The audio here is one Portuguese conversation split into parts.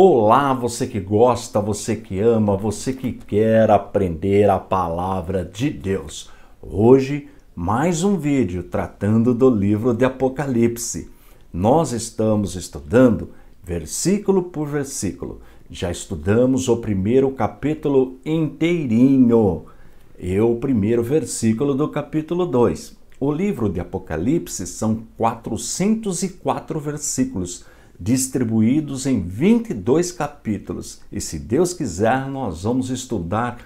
Olá, você que gosta, você que ama, você que quer aprender a palavra de Deus. Hoje, mais um vídeo tratando do livro de Apocalipse. Nós estamos estudando versículo por versículo. Já estudamos o primeiro capítulo inteirinho e o primeiro versículo do capítulo 2. O livro de Apocalipse são 404 versículos distribuídos em 22 capítulos. E se Deus quiser, nós vamos estudar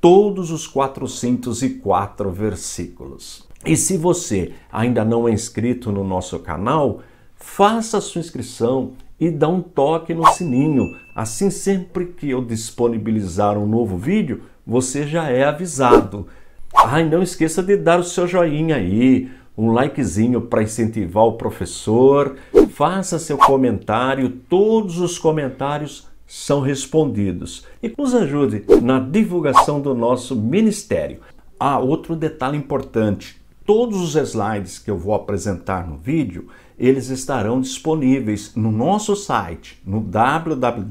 todos os 404 versículos. E se você ainda não é inscrito no nosso canal, faça sua inscrição e dá um toque no sininho. Assim, sempre que eu disponibilizar um novo vídeo, você já é avisado. Ah, e não esqueça de dar o seu joinha aí, um likezinho para incentivar o professor, faça seu comentário, todos os comentários são respondidos e nos ajude na divulgação do nosso ministério. Ah, outro detalhe importante: todos os slides que eu vou apresentar no vídeo, eles estarão disponíveis no nosso site, no www.icp.com.br.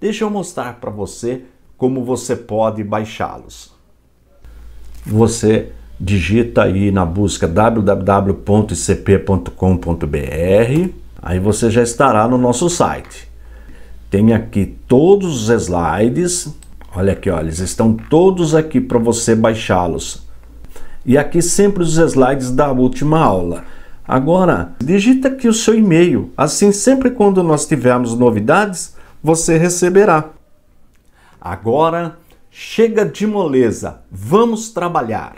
Deixa eu mostrar para você como você pode baixá-los. Você digita aí na busca www.icp.com.br, aí você já estará no nosso site. Tem aqui todos os slides, olha aqui, olha, eles estão todos aqui para você baixá-los. E aqui sempre os slides da última aula. Agora, digita aqui o seu e-mail, assim sempre quando nós tivermos novidades, você receberá. Agora chega de moleza, vamos trabalhar.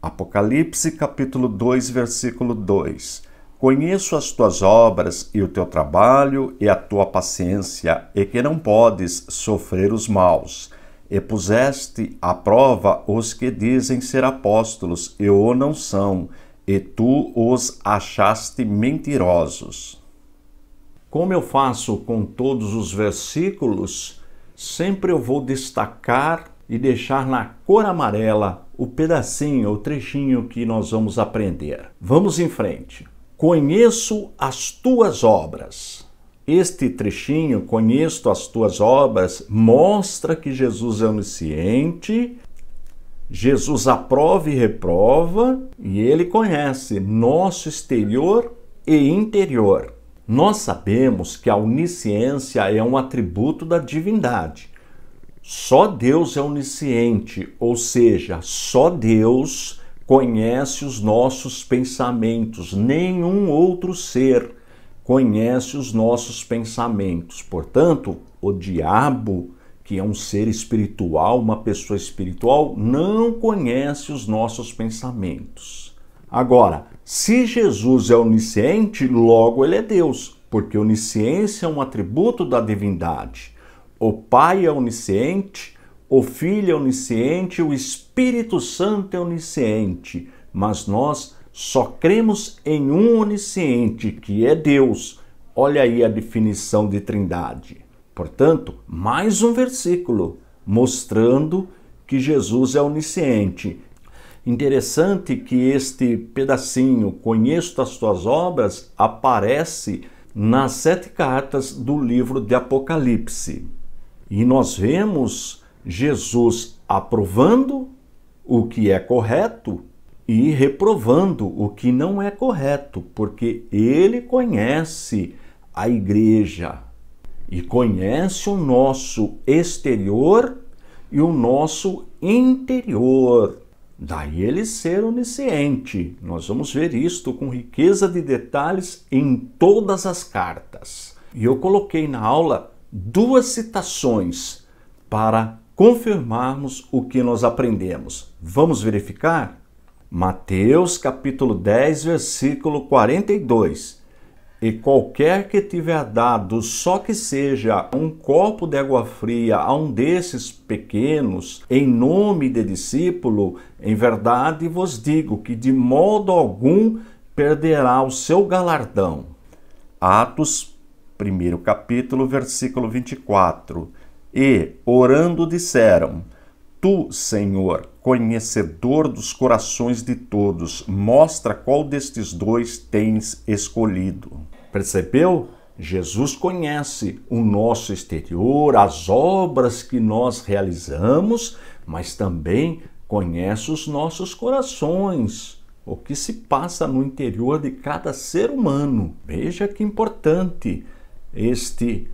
Apocalipse capítulo 2, versículo 2. Conheço as tuas obras e o teu trabalho e a tua paciência, e que não podes sofrer os maus. E puseste à prova os que dizem ser apóstolos e o não são, e tu os achaste mentirosos. Como eu faço com todos os versículos, sempre eu vou destacar e deixar na cor amarela o pedacinho, o trechinho que nós vamos aprender. Vamos em frente. Conheço as tuas obras. Este trechinho, conheço as tuas obras, mostra que Jesus é onisciente, Jesus aprova e reprova, e ele conhece nosso exterior e interior. Nós sabemos que a onisciência é um atributo da divindade. Só Deus é onisciente, ou seja, só Deus conhece os nossos pensamentos, nenhum outro ser conhece os nossos pensamentos. Portanto, o diabo, que é um ser espiritual, uma pessoa espiritual, não conhece os nossos pensamentos. Agora, se Jesus é onisciente, logo ele é Deus, porque onisciência é um atributo da divindade. O Pai é onisciente, o Filho é onisciente, o Espírito Santo é onisciente, mas nós só cremos em um onisciente, que é Deus. Olha aí a definição de Trindade. Portanto, mais um versículo mostrando que Jesus é onisciente Interessante que este pedacinho, Conheço as tuas obras, aparece nas sete cartas do livro de Apocalipse. E nós vemos Jesus aprovando o que é correto e reprovando o que não é correto, porque ele conhece a igreja e conhece o nosso exterior e o nosso interior. Daí ele ser onisciente. Nós vamos ver isto com riqueza de detalhes em todas as cartas. E eu coloquei na aula duas citações para confirmarmos o que nós aprendemos. Vamos verificar? Mateus capítulo 10, versículo 42 e qualquer que tiver dado, só que seja um copo de água fria a um desses pequenos, em nome de discípulo, em verdade vos digo que de modo algum perderá o seu galardão. Atos, primeiro capítulo, versículo 24. E, orando, disseram: Tu, Senhor, conhecedor dos corações de todos, mostra qual destes dois tens escolhido. Percebeu? Jesus conhece o nosso exterior, as obras que nós realizamos, mas também conhece os nossos corações, o que se passa no interior de cada ser humano. Veja que importante este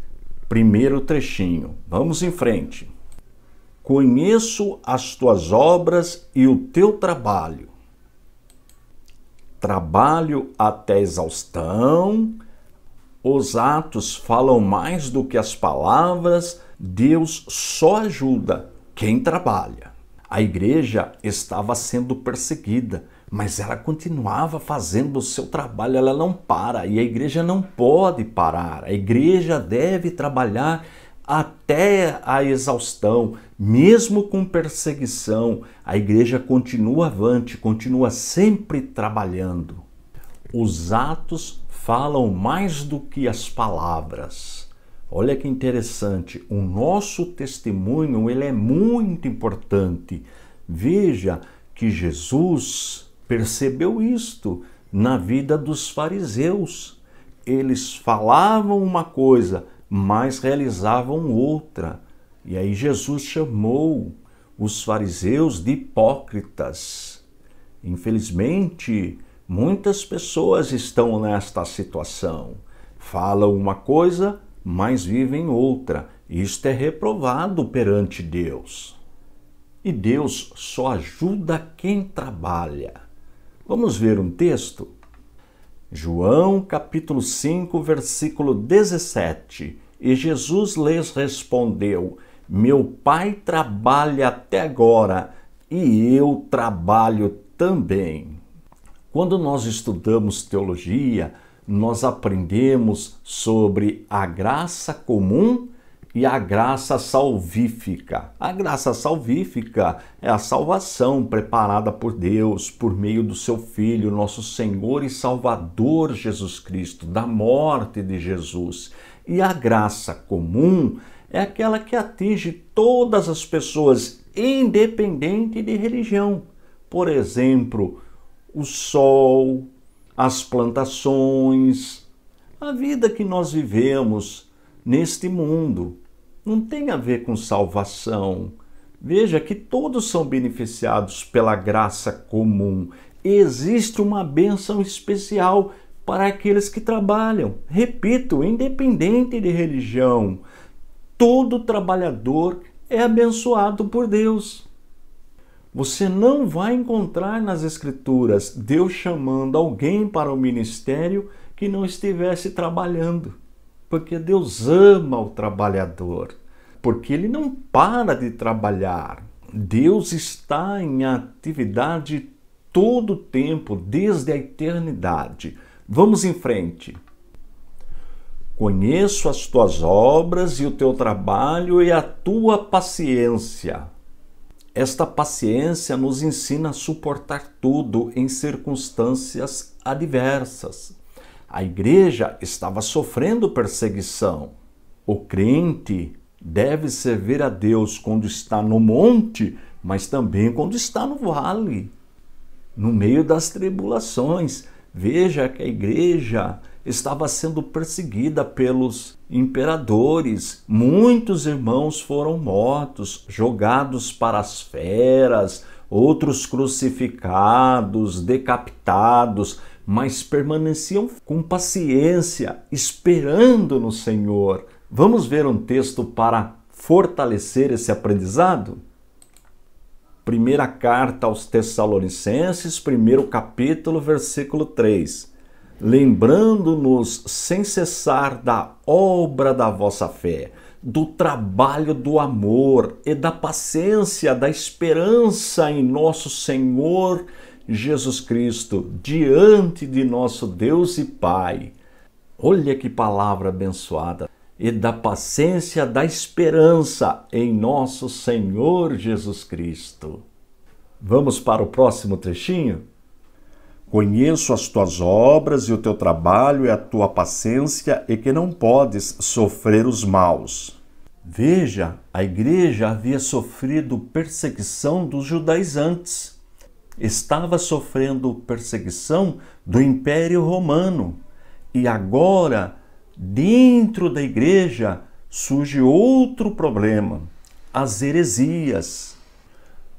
primeiro trechinho. Vamos em frente. Conheço as tuas obras e o teu trabalho. Trabalho até exaustão. Os atos falam mais do que as palavras. Deus só ajuda quem trabalha. A igreja estava sendo perseguida, mas ela continuava fazendo o seu trabalho, ela não para e a igreja não pode parar. A igreja deve trabalhar até a exaustão, mesmo com perseguição, a igreja continua avante, continua sempre trabalhando. Os atos falam mais do que as palavras. Olha que interessante, o nosso testemunho ele é muito importante. Veja que Jesus percebeu isto na vida dos fariseus. Eles falavam uma coisa, mas realizavam outra. E aí Jesus chamou os fariseus de hipócritas. Infelizmente, muitas pessoas estão nesta situação. Falam uma coisa, mas vivem outra. Isto é reprovado perante Deus. E Deus só ajuda quem trabalha. Vamos ver um texto? João capítulo 5, versículo 17. E Jesus lhes respondeu: Meu Pai trabalha até agora e eu trabalho também. Quando nós estudamos teologia, nós aprendemos sobre a graça comum e a graça salvífica. A graça salvífica é a salvação preparada por Deus por meio do seu Filho, nosso Senhor e Salvador Jesus Cristo, da morte de Jesus. E a graça comum é aquela que atinge todas as pessoas, independente de religião. Por exemplo, o sol, as plantações, a vida que nós vivemos neste mundo não tem a ver com salvação. Veja que todos são beneficiados pela graça comum. Existe uma bênção especial para aqueles que trabalham. Repito, independente de religião, todo trabalhador é abençoado por Deus. Você não vai encontrar nas Escrituras Deus chamando alguém para o ministério que não estivesse trabalhando porque Deus ama o trabalhador, porque ele não para de trabalhar. Deus está em atividade todo o tempo, desde a eternidade. Vamos em frente. Conheço as tuas obras e o teu trabalho e a tua paciência. Esta paciência nos ensina a suportar tudo em circunstâncias adversas. A igreja estava sofrendo perseguição. O crente deve servir a Deus quando está no monte, mas também quando está no vale, no meio das tribulações. Veja que a igreja estava sendo perseguida pelos imperadores. Muitos irmãos foram mortos, jogados para as feras, outros crucificados, decapitados mas permaneciam com paciência, esperando no Senhor. Vamos ver um texto para fortalecer esse aprendizado? Primeira carta aos Tessalonicenses, primeiro capítulo, versículo 3. Lembrando-nos sem cessar da obra da vossa fé, do trabalho do amor e da paciência, da esperança em nosso Senhor Jesus Cristo diante de nosso Deus e Pai. Olha que palavra abençoada! E da paciência, da esperança em nosso Senhor Jesus Cristo. Vamos para o próximo trechinho? Conheço as tuas obras e o teu trabalho e a tua paciência, e que não podes sofrer os maus. Veja, a igreja havia sofrido perseguição dos judaizantes. Estava sofrendo perseguição do Império Romano. E agora, dentro da igreja, surge outro problema: as heresias.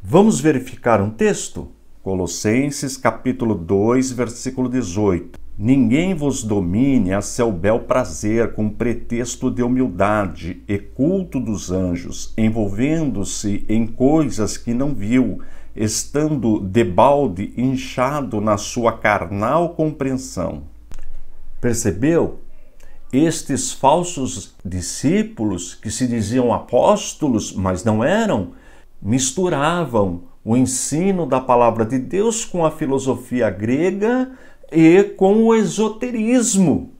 Vamos verificar um texto? Colossenses capítulo 2, versículo 18. Ninguém vos domine a seu bel prazer com pretexto de humildade e culto dos anjos, envolvendo-se em coisas que não viu, estando debalde inchado na sua carnal compreensão. Percebeu? Estes falsos discípulos, que se diziam apóstolos, mas não eram, misturavam o ensino da palavra de Deus com a filosofia grega e com o esoterismo.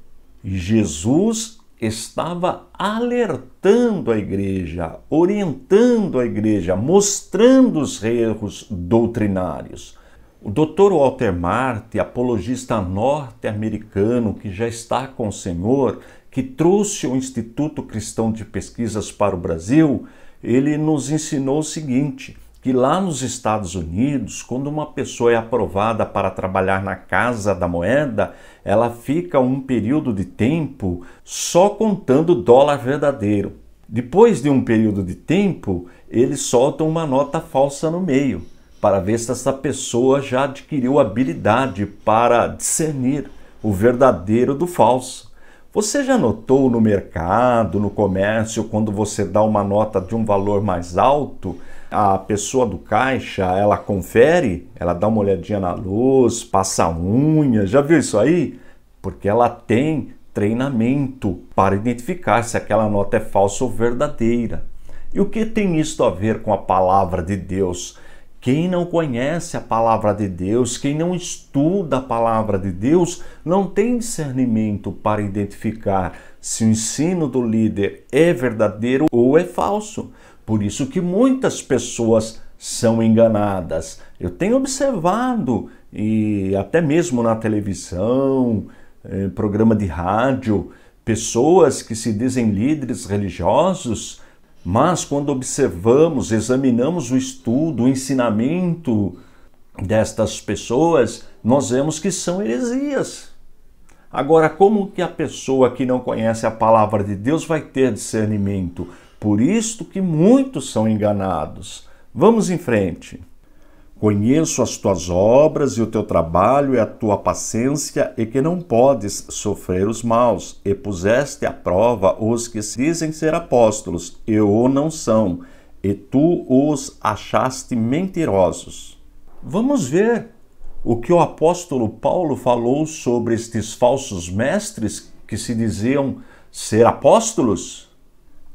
Jesus estava alertando a igreja, orientando a igreja, mostrando os erros doutrinários. O Dr. Walter Marty, apologista norte-americano que já está com o Senhor, que trouxe o Instituto Cristão de Pesquisas para o Brasil, ele nos ensinou o seguinte: que lá nos Estados Unidos, quando uma pessoa é aprovada para trabalhar na Casa da Moeda, ela fica um período de tempo só contando dólar verdadeiro. Depois de um período de tempo, eles soltam uma nota falsa no meio para ver se essa pessoa já adquiriu habilidade para discernir o verdadeiro do falso. Você já notou no mercado, no comércio, quando você dá uma nota de um valor mais alto, a pessoa do caixa, ela confere, ela dá uma olhadinha na luz, passa a unha, já viu isso aí? Porque ela tem treinamento para identificar se aquela nota é falsa ou verdadeira. E o que tem isto a ver com a palavra de Deus? Quem não conhece a palavra de Deus, quem não estuda a palavra de Deus, não tem discernimento para identificar se o ensino do líder é verdadeiro ou é falso. Por isso que muitas pessoas são enganadas. Eu tenho observado, e até mesmo na televisão, eh, programa de rádio, pessoas que se dizem líderes religiosos mas quando observamos, examinamos o estudo, o ensinamento destas pessoas, nós vemos que são heresias. Agora, como que a pessoa que não conhece a palavra de Deus vai ter discernimento? Por isto que muitos são enganados. Vamos em frente. Conheço as tuas obras e o teu trabalho e a tua paciência, e que não podes sofrer os maus, e puseste à prova os que dizem ser apóstolos, e o não são, e tu os achaste mentirosos. Vamos ver o que o apóstolo Paulo falou sobre estes falsos mestres que se diziam ser apóstolos.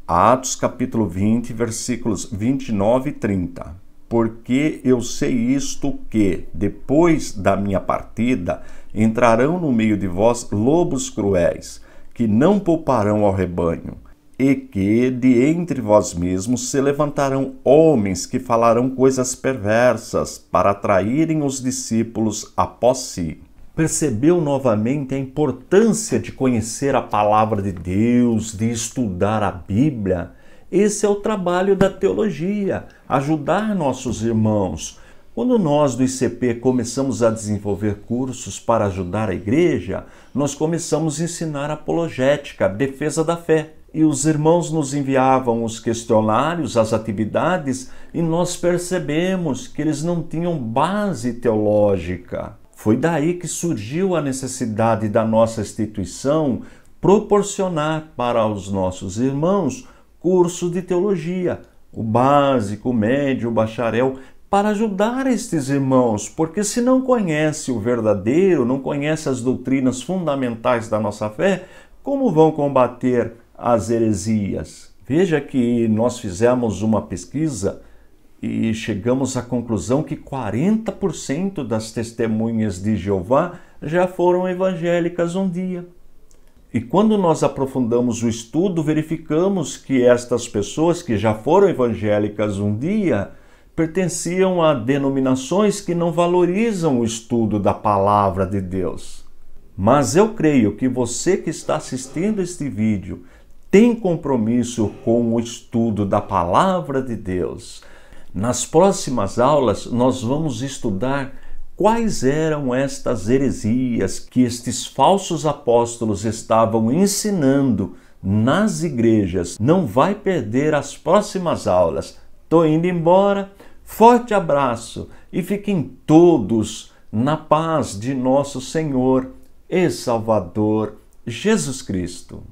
Atos capítulo 20, versículos 29 e 30 porque eu sei isto que, depois da minha partida, entrarão no meio de vós lobos cruéis, que não pouparão ao rebanho, e que de entre vós mesmos se levantarão homens que falarão coisas perversas para atraírem os discípulos após si. Percebeu novamente a importância de conhecer a palavra de Deus, de estudar a Bíblia? Esse é o trabalho da teologia, ajudar nossos irmãos. Quando nós do ICP começamos a desenvolver cursos para ajudar a igreja, nós começamos a ensinar apologética, defesa da fé. E os irmãos nos enviavam os questionários, as atividades, e nós percebemos que eles não tinham base teológica. Foi daí que surgiu a necessidade da nossa instituição proporcionar para os nossos irmãos curso de teologia, o básico, o médio, o bacharel, para ajudar estes irmãos, porque se não conhece o verdadeiro, não conhece as doutrinas fundamentais da nossa fé, como vão combater as heresias? Veja que nós fizemos uma pesquisa e chegamos à conclusão que 40% das testemunhas de Jeová já foram evangélicas um dia. E quando nós aprofundamos o estudo, verificamos que estas pessoas que já foram evangélicas um dia pertenciam a denominações que não valorizam o estudo da palavra de Deus. Mas eu creio que você que está assistindo este vídeo tem compromisso com o estudo da palavra de Deus. Nas próximas aulas, nós vamos estudar quais eram estas heresias que estes falsos apóstolos estavam ensinando nas igrejas. Não vai perder as próximas aulas. Tô indo embora. Forte abraço e fiquem todos na paz de nosso Senhor e Salvador Jesus Cristo.